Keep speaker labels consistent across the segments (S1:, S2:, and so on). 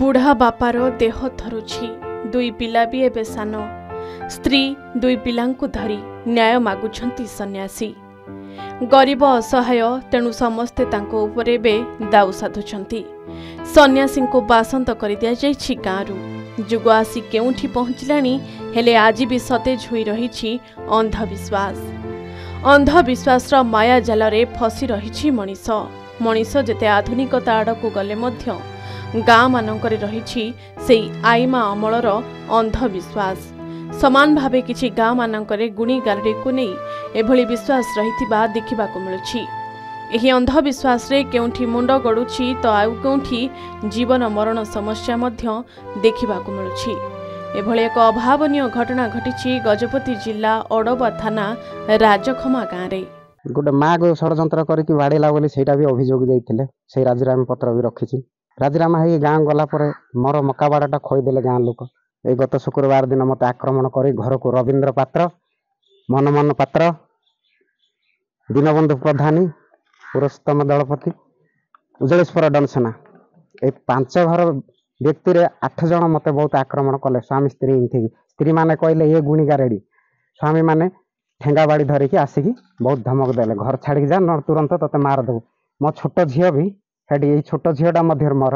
S1: ବୁଢ଼ା ବାପାର ଦେହ ଥରୁଛି। ଦୁଇ ପିଲା ବି ଏବେ ସାନ। ସ୍ତ୍ରୀ ଦୁଇ ପିଲାଙ୍କୁ ଧରି ନ୍ୟାୟ ମାଗୁଛନ୍ତି ସନ୍ନ୍ୟାସୀ। ଗରିବ ଅସହାୟ ତେଣୁ ସମସ୍ତେ ତାଙ୍କ ଉପରେ ଏବେ ଦାଉ ସାଧୁଛନ୍ତି। ସନ୍ନ୍ୟାସୀଙ୍କୁ ବାସନ୍ତ କରିଦିଆଯାଇଛି ଗାଁରୁ। ଯୁଗ ଆସି କେଉଁଠି ପହଞ୍ଚିଲାଣି ହେଲେ ଆଜି ବି ସତେଜ ହୋଇ ରହିଛି ଅନ୍ଧବିଶ୍ୱାସ। ଅନ୍ଧବିଶ୍ୱାସର ମାୟା ଜାଲରେ ଫସି ରହିଛି ମଣିଷ। ମଣିଷ ଯେତେ ଆଧୁନିକତା ଆଡ଼କୁ ଗଲେ ମଧ୍ୟ ଗାଁମାନଙ୍କରେ ରହିଛି ସେହି ଆଇମା ଅମଳର ଅନ୍ଧବିଶ୍ୱାସ। ସମାନ ଭାବେ କିଛି ଗାଁମାନଙ୍କରେ ଗୁଣି ଗାରଡ଼ିକୁ ନେଇ ଏଭଳି ବିଶ୍ୱାସ ରହିଥିବା ଦେଖିବାକୁ ମିଳୁଛି। ଏହି ଅନ୍ଧବିଶ୍ୱାସରେ କେଉଁଠି ମୁଣ୍ଡ ଗଡ଼ୁଛି ତ ଆଉ କେଉଁଠି ଜୀବନ ମରଣ ସମସ୍ୟା ମଧ୍ୟ ଦେଖିବାକୁ ମିଳୁଛି। ଏଭଳି ଏକ ଅଭାବନୀୟ ଘଟଣା ଘଟିଛି ଗଜପତି ଜିଲ୍ଲା ଅଡ଼ବା ଥାନା ରାଜଖମା ଗାଁରେ।
S2: ଗୋଟେ ମାଆକୁ ଷଡ଼ଯନ୍ତ୍ର କରିକି ବାଡ଼େଇଲା ବୋଲି ସେଇଟା ବି ଅଭିଯୋଗ ଦେଇଥିଲେ। ସେଇ ରାଜିନାମା ପତ୍ର ବି ରଖିଛି। ରାଜିନାମା ହେଇକି ଗାଁ ଗଲା ପରେ ମୋର ମକା ବାଡ଼ଟା ଖୋଇଦେଲେ ଗାଁ ଲୋକ। ଏଇ ଗତ ଶୁକ୍ରବାର ଦିନ ମୋତେ ଆକ୍ରମଣ କରି ଘରକୁ ରବୀନ୍ଦ୍ର ପାତ୍ର ମନମୋହନ ପାତ୍ର ଦୀନବନ୍ଧୁ ପ୍ରଧାନୀ ପୁରୁଷୋତ୍ତମ ଦଳପତି ଉଜଳେଶ୍ୱର ଡନସେନା। ଏଇ ପାଞ୍ଚ ଘର ବ୍ୟକ୍ତିରେ ଆଠ ଜଣ ମୋତେ ବହୁତ ଆକ୍ରମଣ କଲେ। ସ୍ୱାମୀ ସ୍ତ୍ରୀ ଏମିତି। ସ୍ତ୍ରୀମାନେ କହିଲେ ଇଏ ଗୁଣିଗା ରେଡ଼ି ସ୍ୱାମୀମାନେ ଠେଙ୍ଗା ବାଡ଼ି ଧରିକି ଆସିକି ବହୁତ ଧମକ ଦେଲେ। ଘର ଛାଡ଼ିକି ଯା ନ ତୁରନ୍ତ ତୋତେ ମାରିଦେବୁ। ମୋ ଛୋଟ ଝିଅ ବି ସେଠି ଏଇ ଛୋଟ ଝିଅଟା ମଧ୍ୟରେ ମୋର।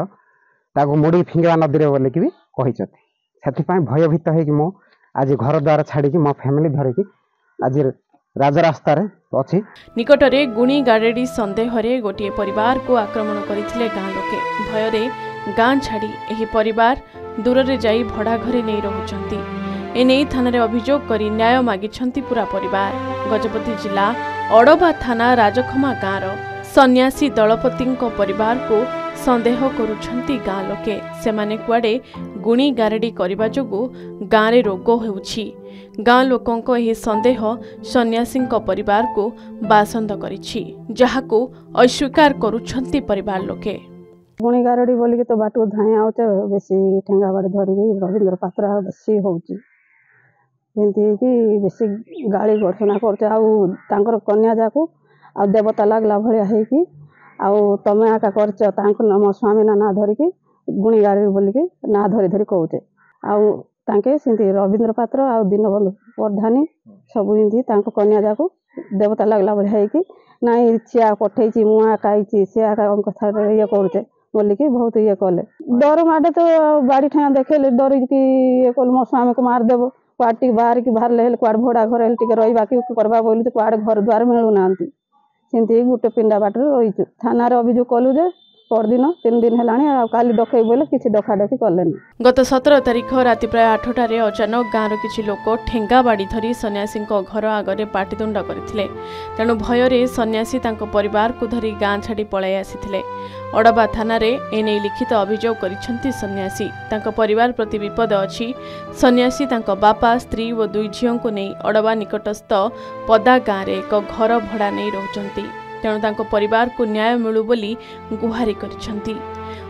S2: ତାକୁ ମୁଡ଼ି ଫିଙ୍ଗିବା ନଦୀରେ ବୋଲିକି ବି କହିଛନ୍ତି। ସେଥିପାଇଁ ଭୟଭୀତ ହେଇକି ମୁଁ ଆଜି ଘର ଦ୍ୱାର ଛାଡ଼ିକି ମୋ ଫ୍ୟାମିଲି ଧରିକି ଆଜି ରାଜରାସ୍ତାରେ ଅଛି।
S1: ନିକଟରେ ଗୁଣି ଗାରେଡ଼ି ସନ୍ଦେହରେ ଗୋଟିଏ ପରିବାରକୁ ଆକ୍ରମଣ କରିଥିଲେ ଗାଁ ଲୋକେ। ଭୟରେ ଗାଁ ଛାଡ଼ି ଏହି ପରିବାର ଦୂରରେ ଯାଇ ଭଡ଼ା ଘରେ ନେଇ ରହୁଛନ୍ତି। ଏନେଇ ଥାନାରେ ଅଭିଯୋଗ କରି ନ୍ୟାୟ ମାଗିଛନ୍ତି ପୁରା ପରିବାର। ଗଜପତି ଜିଲ୍ଲା ଅଡ଼ବା ଥାନା ରାଜଖମା ଗାଁର। ସନ୍ନ୍ୟାସୀ ଦଳପତିଙ୍କ ପରିବାରକୁ ସନ୍ଦେହ କରୁଛନ୍ତି ଗାଁ ଲୋକେ। ସେମାନେ କୁଆଡ଼େ ଗୁଣି ଗାରେଡ଼ି କରିବା ଯୋଗୁଁ ଗାଁରେ ରୋଗ ହେଉଛି। ଗାଁ ଲୋକଙ୍କ ଏହି ସନ୍ଦେହ ସନ୍ନ୍ୟାସୀଙ୍କ ପରିବାରକୁ ବାସନ୍ଦ କରିଛି ଯାହାକୁ ଅସ୍ୱୀକାର କରୁଛନ୍ତି ପରିବାର ଲୋକେ।
S3: ଗୁଣି ଗାରଡ଼ି ବୋଲିକି ତ ବାଟକୁ ଧାଇଁ ଆଉଛେ ବେଶୀ ଠେଙ୍ଗା ବାଡ଼ି ଧରିକି ରବୀନ୍ଦ୍ର ପାତ୍ର ବେଶୀ ହେଉଛି। ଏମିତି ହେଇକି ବେଶୀ ଗାଳି ଗର୍ଷଣା କରୁଛେ। ଆଉ ତାଙ୍କର କନ୍ୟା ଯାକୁ ଆଉ ଦେବତା ଲାଗିଲା ଭଳିଆ ହେଇକି ଆଉ ତମେ ଆକା କରିଛ ତାଙ୍କ ନା- ମୋ ସ୍ୱାମୀ ନା ନାଁ ଧରିକି ଗୁଣି ଗାରଡ଼ି ବୋଲିକି ନାଁ ଧରି ଧରି କହୁଛେ ଆଉ ତାଙ୍କେ ସେମିତି ରବୀନ୍ଦ୍ର ପାତ୍ର ଆଉ ଦୀନବନ୍ଧୁ ପ୍ରଧାନୀ ସବୁ ଏମିତି ତାଙ୍କ କନ୍ୟା ଯାକୁ ଦେବତା ଲାଗିଲା ଭଳିଆ ହେଇକି ନାଇଁ ସିଏ ପଠେଇଛି ମୁଁ ଆକା ଆଇଛି ସିଏ ଆକା କଥାରେ ଇଏ କରୁଛେ ବୋଲିକି ବହୁତ ଇଏ କଲେ। ଡର ମାଡ଼େ ତ ବାଡ଼ି ଠେଙ୍ଗା ଦେଖେଇଲେ ଡରିକି ଇଏ କଲେ ମୋ ସ୍ୱାମୀକୁ ମାରିଦେବ। କୁଆଡ଼େ ଟିକେ ବାହାରିକି ବାହାରିଲେ ହେଲେ କୁଆଡ଼େ ଭଡ଼ା ଘରେ ହେଲେ ଟିକେ ରହିବା କି କରିବା ବୋଲି କୁଆଡ଼େ ଘର ଦ୍ୱାର ମିଳୁନାହାନ୍ତି। ସେମିତି ହେଇକି ଗୋଟେ ପିଣ୍ଡା ବାଟରେ ରହିଛୁ। ଥାନାରେ ଅଭିଯୋଗ କଲୁ ଯେ ପରଦିନ ତିନି ଦିନ ହେଲାଣି ଆଉ କାଲି ଡକେଇବୁ ବୋଲେ କିଛି ଡକାଡକି କଲେନି।
S1: ଗତ ସତର ତାରିଖ ରାତି ପ୍ରାୟ ଆଠଟାରେ ଅଚାନକ ଗାଁର କିଛି ଲୋକ ଠେଙ୍ଗା ବାଡ଼ି ଧରି ସନ୍ନ୍ୟାସୀଙ୍କ ଘର ଆଗରେ ପାଟିତୁଣ୍ଡ କରିଥିଲେ। ତେଣୁ ଭୟରେ ସନ୍ନ୍ୟାସୀ ତାଙ୍କ ପରିବାରକୁ ଧରି ଗାଁ ଛାଡ଼ି ପଳାଇ ଆସିଥିଲେ। ଅଡ଼ବା ଥାନାରେ ଏନେଇ ଲିଖିତ ଅଭିଯୋଗ କରିଛନ୍ତି ସନ୍ନ୍ୟାସୀ। ତାଙ୍କ ପରିବାର ପ୍ରତି ବିପଦ ଅଛି। ସନ୍ନ୍ୟାସୀ ତାଙ୍କ ବାପା ସ୍ତ୍ରୀ ଓ ଦୁଇ ଝିଅଙ୍କୁ ନେଇ ଅଡ଼ବା ନିକଟସ୍ଥ ପଦା ଗାଁରେ ଏକ ଘର ଭଡ଼ା ନେଇ ରହୁଛନ୍ତି। ତେଣୁ ତାଙ୍କ ପରିବାରକୁ ନ୍ୟାୟ ମିଳୁ ବୋଲି ଗୁହାରି କରିଛନ୍ତି।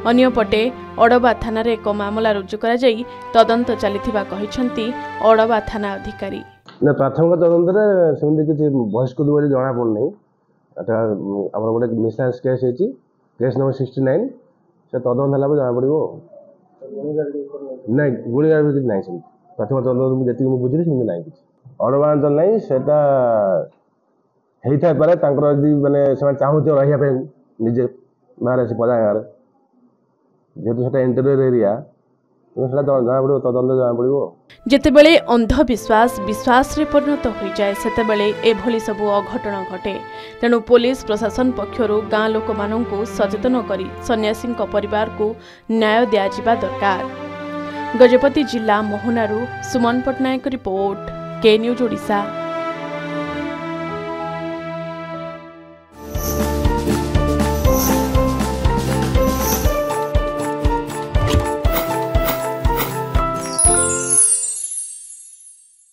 S1: ଅନ୍ୟପଟେ ଅଡ଼ବା ଥାନାରେ ଏକ ମାମଲା ରୁଜୁ କରାଯାଇ ତଦନ୍ତ ଚାଲିଥିବା କହିଛନ୍ତି ଅଡ଼ବା ଥାନା ଅଧିକାରୀ।
S4: ନା ପ୍ରାଥମିକ ତଦନ୍ତରେ ସେମିତି କିଛି ବହିଷ୍କୃତ ବୋଲି ଜଣାପଡ଼ୁନାହିଁ। ଏଟା ଆମର ଗୋଟେ ମିସଲାନ୍ସ କେସ୍ ହେଇଛି କେସ୍ ନମ୍ବର ସିକ୍ସଟି ନାଇନ୍। ସେ ତଦନ୍ତ ହେଲା ପରେ ଜଣାପଡ଼ିବ। ନାଇଁ ବି କିଛି ନାହିଁ ସେମିତି। ପ୍ରାଥମିକ ତଦନ୍ତ ମୁଁ ଯେତିକି ମୁଁ ବୁଝିଲି ସେମିତି ନାହିଁ କିଛି। ଅଡ଼ବା ଅଞ୍ଚଳ ନାହିଁ ସେଟା ହେଇଥାଇପାରେ ତାଙ୍କର ଯଦି ମାନେ ସେମାନେ ଚାହୁଁଥିବେ ରହିବା ପାଇଁ ନିଜେ ବାହାରେ ଆସି ପଦା ଗାଁରେ ଯେହେତୁ ସେଟା ଇଣ୍ଟେରିୟର ଏରିଆ ସେଟା ଜଣାପଡ଼ିବ ତଦନ୍ତ ଜଣାପଡ଼ିବ ଆଉ।
S1: ଯେତେବେଳେ ଅନ୍ଧବିଶ୍ୱାସ ବିଶ୍ୱାସରେ ପରିଣତ ହୋଇଯାଏ ସେତେବେଳେ ଏଭଳି ସବୁ ଅଘଟଣ ଘଟେ। ତେଣୁ ପୋଲିସ ପ୍ରଶାସନ ପକ୍ଷରୁ ଗାଁ ଲୋକମାନଙ୍କୁ ସଚେତନ କରି ସନ୍ନ୍ୟାସୀଙ୍କ ପରିବାରକୁ ନ୍ୟାୟ ଦିଆଯିବା ଦରକାର। ଗଜପତି ଜିଲ୍ଲା ମୋହନାରୁ Suman Pattnaik report K news Odisha.